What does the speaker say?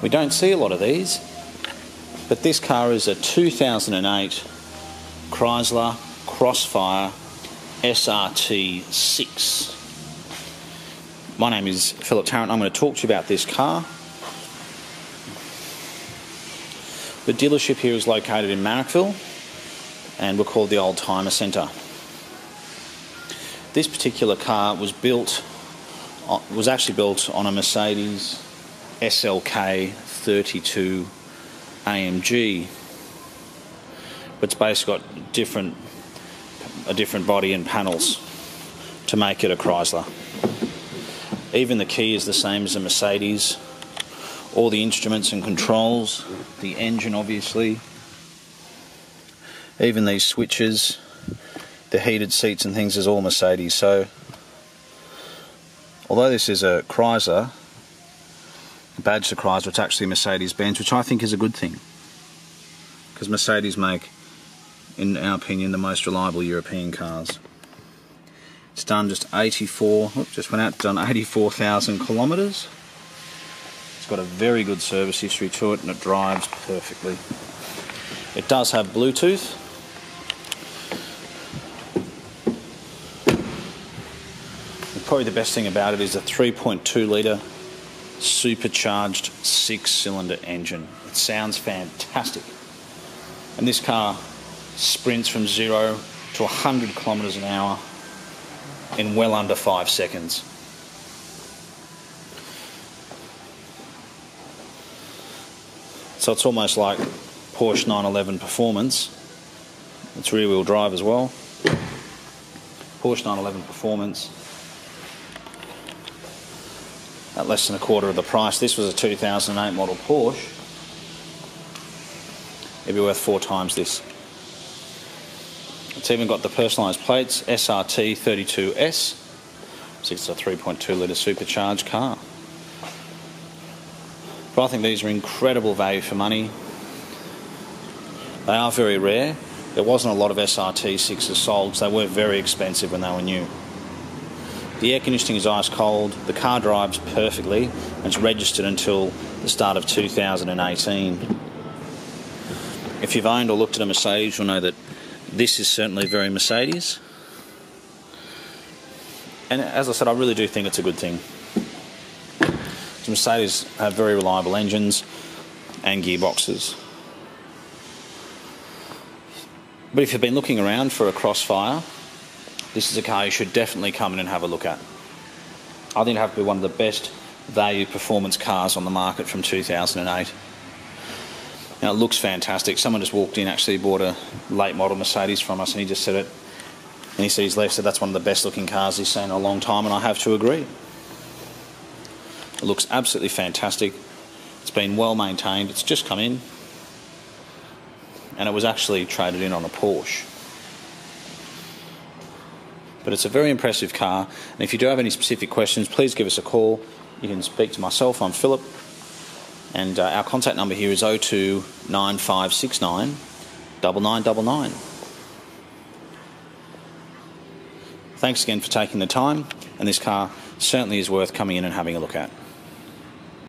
We don't see a lot of these, but this car is a 2008 Chrysler Crossfire SRT6. My name is Philip Tarrant. I'm going to talk to you about this car. The dealership here is located in Marrickville and we're called the Oldtimer Centre. This particular car was built uh, was actually built on a Mercedes SLK 32 AMG, but it's basically got different a different body and panels to make it a Chrysler. Even the key is the same as a Mercedes. All the instruments and controls, the engine obviously, even these switches, the heated seats and things is all Mercedes. So although this is a Chrysler, badge to Chrysler, it's actually Mercedes-Benz, which I think is a good thing. Because Mercedes make, in our opinion, the most reliable European cars. It's done just 84, whoop, just went out, done 84,000 kilometres. It's got a very good service history to it and it drives perfectly. It does have Bluetooth. Probably the best thing about it is a 3.2 litre supercharged six cylinder engine. It sounds fantastic. And this car sprints from zero to 100 kilometres an hour in well under five seconds. So it's almost like Porsche 911 Performance. It's rear wheel drive as well. Porsche 911 Performance at less than a quarter of the price. This was a 2008 model Porsche. It'd be worth four times this. It's even got the personalised plates SRT 32S. So it's a 3.2 litre supercharged car. But I think these are incredible value for money. They are very rare. There wasn't a lot of SRT 6s sold, so they were very expensive when they were new. The air conditioning is ice cold, the car drives perfectly, and it's registered until the start of 2018. If you've owned or looked at a Mercedes, you'll know that this is certainly very Mercedes. And as I said, I really do think it's a good thing. Mercedes have very reliable engines and gearboxes. But if you've been looking around for a Crossfire, this is a car you should definitely come in and have a look at. I think it have to be one of the best value performance cars on the market from 2008. Now it looks fantastic. Someone just walked in, actually bought a late model Mercedes from us, and he just said it. And he said he's left said that's one of the best looking cars he's seen in a long time, and I have to agree. It looks absolutely fantastic. It's been well maintained. It's just come in, and it was actually traded in on a Porsche. But it's a very impressive car. And if you do have any specific questions, please give us a call. You can speak to myself, I'm Philip. And uh, our contact number here is 02 9569 9999. Thanks again for taking the time, and this car certainly is worth coming in and having a look at.